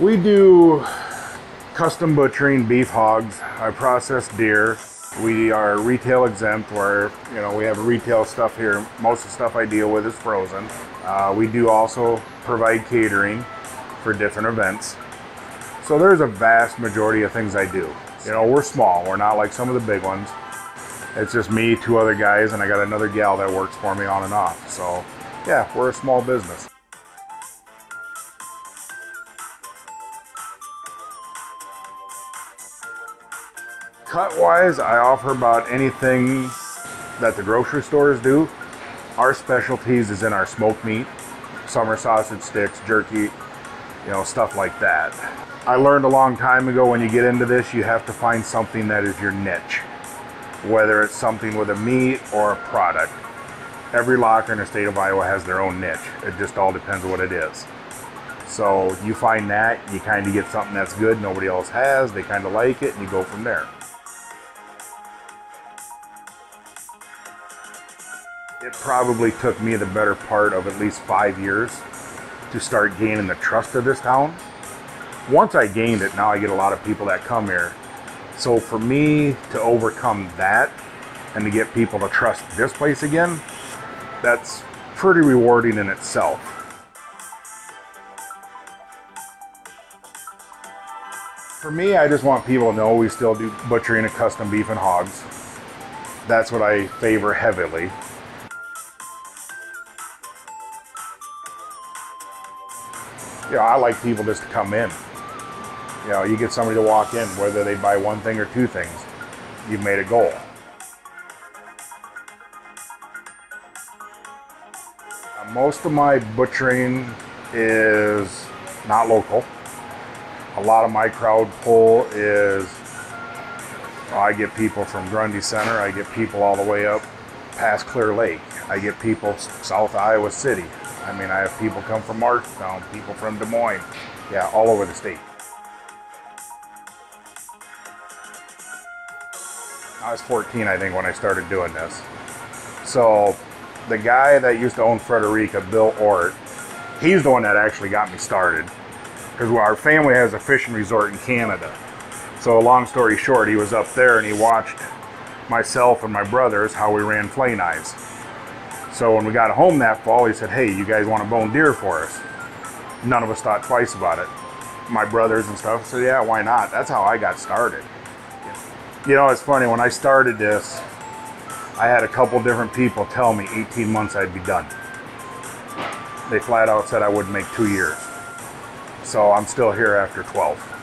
We do custom butchering beef hogs. I process deer. We are retail exempt where, you know, we have retail stuff here. Most of the stuff I deal with is frozen. Uh, we do also provide catering for different events. So there's a vast majority of things I do. You know, we're small. We're not like some of the big ones. It's just me, two other guys, and I got another gal that works for me on and off. So yeah, we're a small business. Cut wise, I offer about anything that the grocery stores do. Our specialties is in our smoked meat, summer sausage sticks, jerky, you know, stuff like that. I learned a long time ago when you get into this, you have to find something that is your niche, whether it's something with a meat or a product. Every locker in the state of Iowa has their own niche. It just all depends what it is. So you find that, you kind of get something that's good, nobody else has, they kind of like it, and you go from there. It probably took me the better part of at least five years to start gaining the trust of this town. Once I gained it, now I get a lot of people that come here. So for me to overcome that and to get people to trust this place again, that's pretty rewarding in itself. For me, I just want people to know we still do butchering and custom beef and hogs. That's what I favor heavily. You know, I like people just to come in. You know, you get somebody to walk in, whether they buy one thing or two things, you've made a goal. Most of my butchering is not local. A lot of my crowd pull is I get people from Grundy Center, I get people all the way up past Clear Lake, I get people south of Iowa City, I mean, I have people come from Marshtown, people from Des Moines, yeah, all over the state. I was 14, I think, when I started doing this. So the guy that used to own Frederika, Bill Ort, he's the one that actually got me started. Because our family has a fishing resort in Canada. So long story short, he was up there and he watched myself and my brothers how we ran flay knives. So when we got home that fall, he said, hey, you guys want to bone deer for us? None of us thought twice about it. My brothers and stuff said, yeah, why not? That's how I got started. You know, it's funny, when I started this, I had a couple different people tell me 18 months I'd be done. They flat out said I wouldn't make two years. So I'm still here after 12.